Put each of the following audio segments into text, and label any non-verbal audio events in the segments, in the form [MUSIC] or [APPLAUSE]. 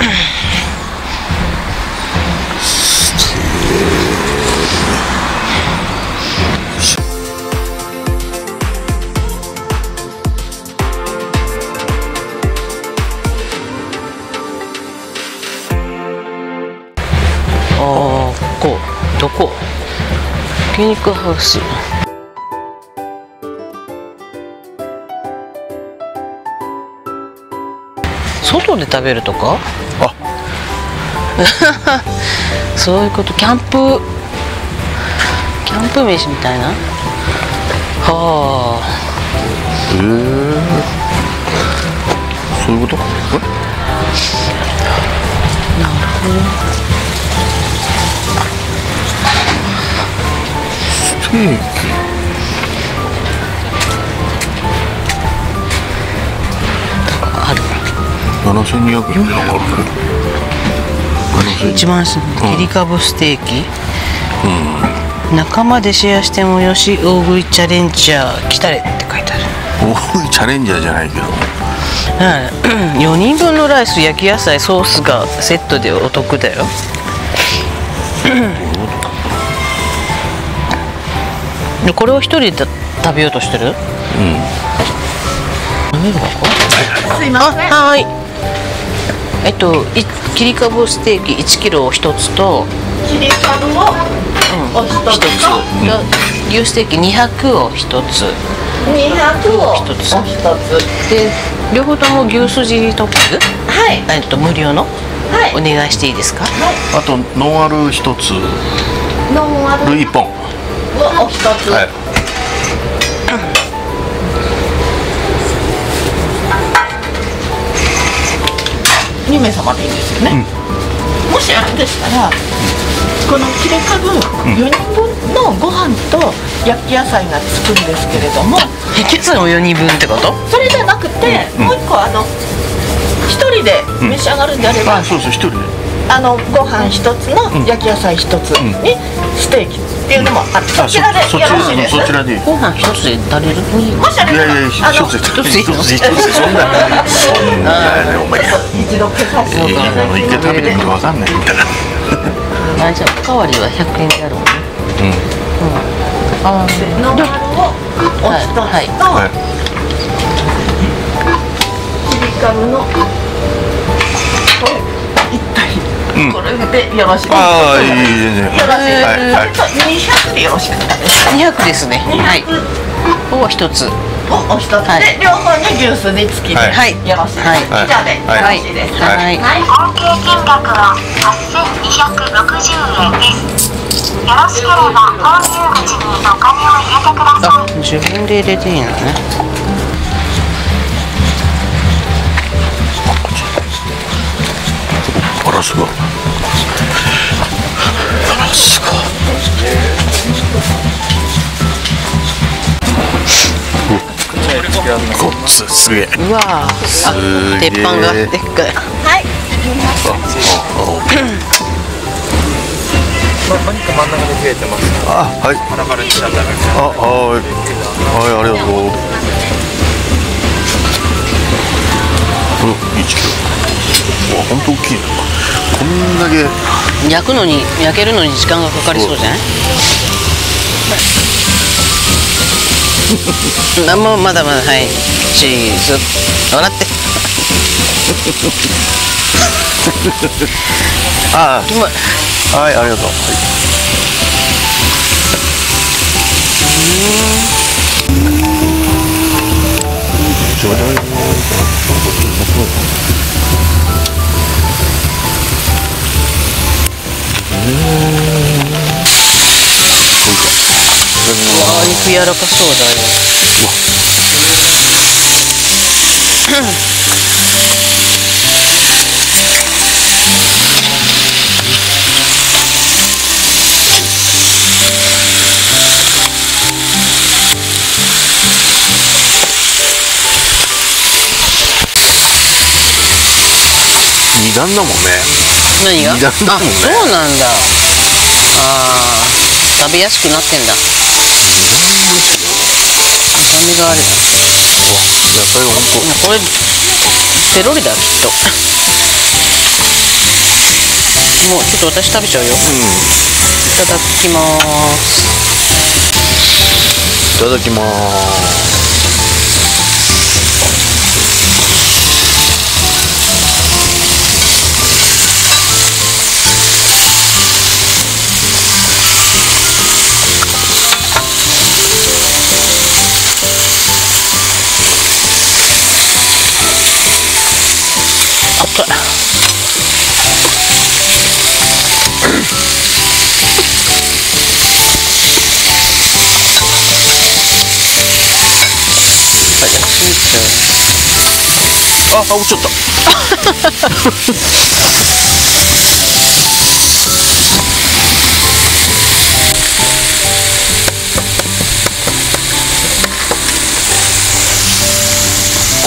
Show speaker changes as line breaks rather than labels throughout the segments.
あーここどこ？焼肉ハウス。外で食べるとか？[LAUGHS] そういうこと。キャンプキャンプ飯みたいな？はあ。
へえ。そういうこと？え？
なるほど。
ステーキ。
ある。
7200円ってなんかあるね
一番安い切り株ステーキ、仲間でシェアしてもよし大食いチャレンジャー来たれって書いてある。
大いチャレンジャーじゃないけど。
うん4人分のライス焼き野菜ソースがセットでお得だよ。でこれを一人で食べようとしてる？
うん。
飲めるか？すいません。はいえっとい切り株ステーキ1キロを1つと
切り株をお一
1
つ
つ、
と
牛ステーキ200を1つ。
200を
一つ。
お一つ。
で両方とも牛すじトッピング？
はい。
えっと無料の？
はい。
お願いしていいですか？
あとノンアル一つ。
ノンアル。を
ル一本。
お一つ、
はい
2名様でいいんですよね、もしあれでしたらこの切れ株4人分のご飯と焼き野菜がつくんですけれども
焼き野菜も4人分ってこと？
それじゃなくて、もう一個あの一人で召し上がるんであれば、
あそうそう一人で。
あのご飯一つの焼き野菜一つにステーキっていうのもあそちらで
そ
よろしいです。
そちらで。
ご飯一つで足りる？
もしあれ
いやいや
あの
一つで
一つでいいの
一つで一つ。でそんなそんなねお前
一度消させてい
一回食べてみてわかんないみたいな
あじゃあおかわりは100円であるもんね。あ
ノンアルをお一つと、
はい。
はい。
切り株の
うん。
これでよろしいですか？
ああいい全然
よろしいです
はいはい。
それと200でよろしかったです
200ですねはい。
200
を1つ。
をお一つ。で、
はい。
両方に牛すじ付きで、
はい。
よろしいです。か、
はい。
以上でよろしいですか、
はい。
はい。
合計金額は8260円ですよろしければ購入口にお金を入れてください
あ自分で入れていいのね
あごっつすげえ。
うわー。
す
鉄板がでっかい。
はい。
あはい。あはい。はいありがとううん1キロ。わ本当大きいな。こんだけ。
焼くのに焼けるのに時間がかかりそうじゃない？[LAUGHS] あもうまだまだはい。チーズ笑って。[LAUGHS]
あ
うまい
あはいありがとう。はい。うだい。
あ肉柔らかそうだよ
二段だもんね
何が
二段だもんね
そうなんだあー食べやすくなってんだ酸味がある
野菜は本当
これペロリだきっともうちょっと私食べちゃうよ、うんいただきます。
いただきます。ああ落ちちゃった。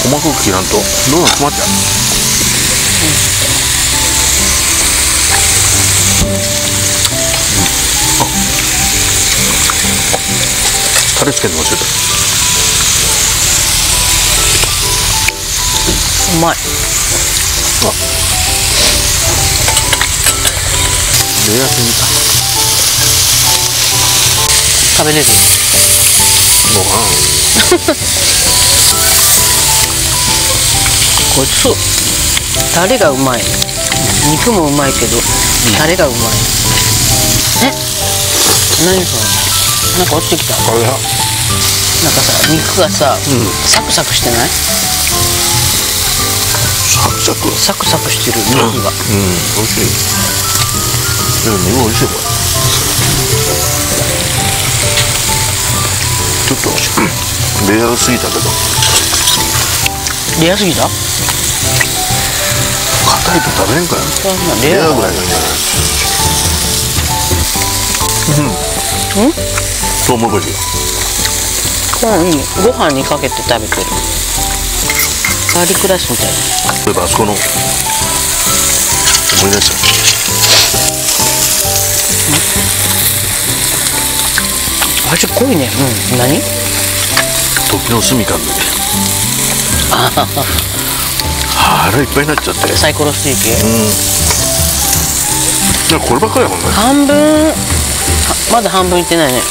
細かく切らんと。どんどん詰まっちゃう。タレつけるの忘れた。
うまい。
レア戦か
食べれる？
ご飯
こいつタレがうまい。肉もうまいけど、タレがうまい。え？何それ？なんか落ちてきた。
これだ。
なんかさ肉がさ、サクサクしてない？
サクサク
サクサクしてる肉が、
うん美味しいでも肉美味しいこれちょっとレアすぎたけど。
レアすぎた
硬いと食べれんかよ
レア
ぐらいがいいん。じゃないうん。トウモロコシ
うんいいご飯にかけて食べてるガーリックライスみたいな。
例えばあそこの思い出しちゃ
味濃いね。うん。何？
う時の住みかんで腹いっぱいになっちゃって。
サイコロステーキ、
なん。かこればっかりやもんね。
半分。はまだ半分いってないね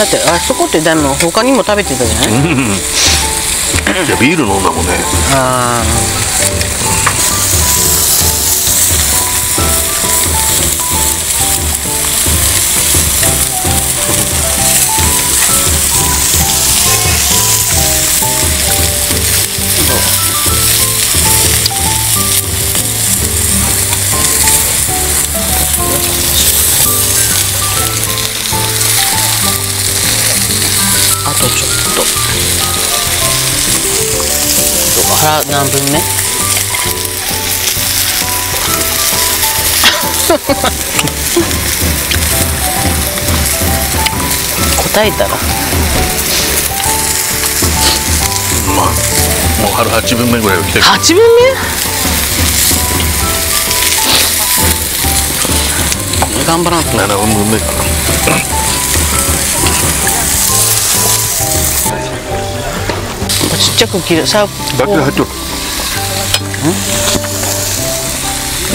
だってあそこってでも他にも食べてたじゃない、
いやビール飲んだもんね。
あああ腹何分目？答えたら？
まあもう春8分目ぐらいは来てる。
8分目？頑張らんと。
7分目かな
ちっちゃく切る。さ
バッテリー入っとる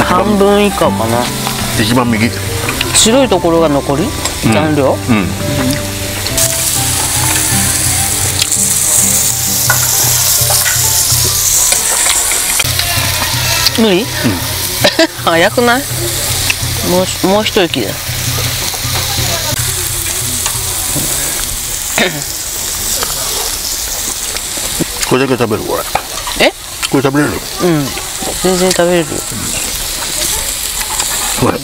半分以下かな。
一番右。
白いところが残り？残量、
うん。
無理、[LAUGHS] 早くない？もうしもう一息だよ [LAUGHS]
これだけ食べるこれ。
え？
これ食べれる？
うん。全然食べれる。よ
これ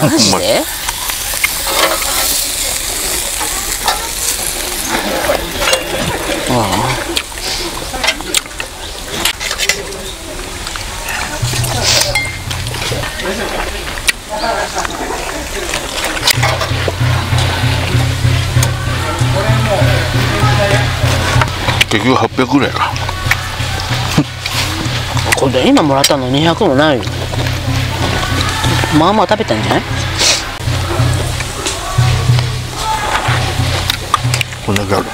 マジで？[LAUGHS]
結局800ぐらいか [LAUGHS]
これで今もらったの200もないよ。まあまあ食べたんじゃない？
こんだけある。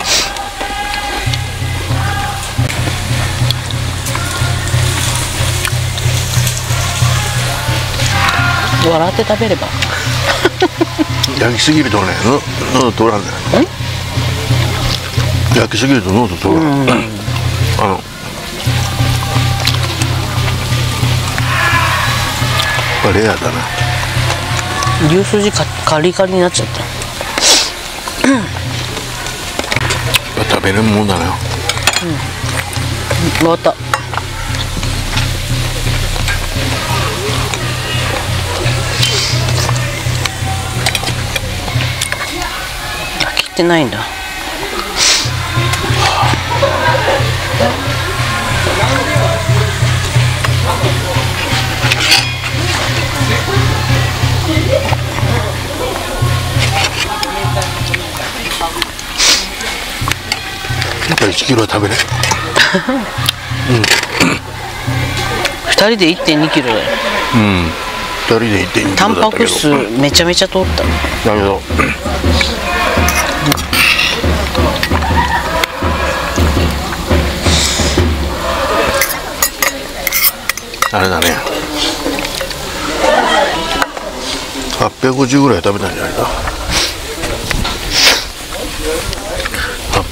笑って食べれば。[LAUGHS]
焼きすぎるとね喉通らんじゃない焼きすぎると喉通らん、あの。やっぱレアだな。
牛すじかカリカリになっちゃった。
食べれるもんだな。
終わった。あ切ってないんだ
1キロは食べれ。る
2人で1 2キロだよ。
2人で行って2キ
タン
ロだったけど。
パク質めちゃめちゃ取った。
だけどあれだね。850ぐらい食べたんじゃないか。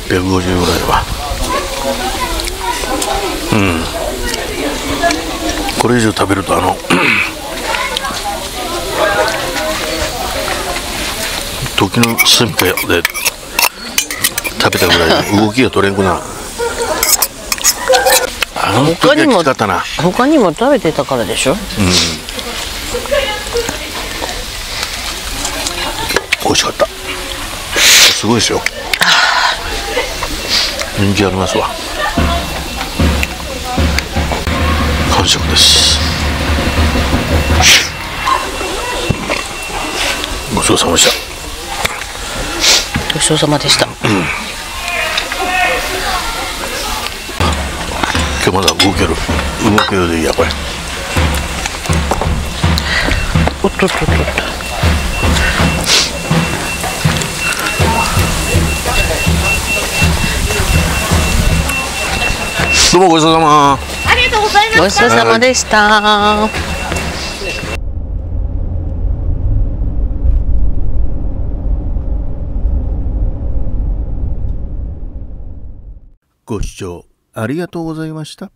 850ぐらいは。うん。これ以上食べるとあの時の寸法で食べたぐらいで動きが取れんくなる。
他にも他にも食べてたからでしょ？
美味しかった。すごいですよ。人気ありますわ。完食です。ごちそうさまでした。
ごちそうさまでした
今日まだ動ける。動けるでいいやこれ。
おっとっとっとっと。
どうもごちそうさま。
ありがとうございます
ごちそうさまでした。
ご視聴ありがとうございました。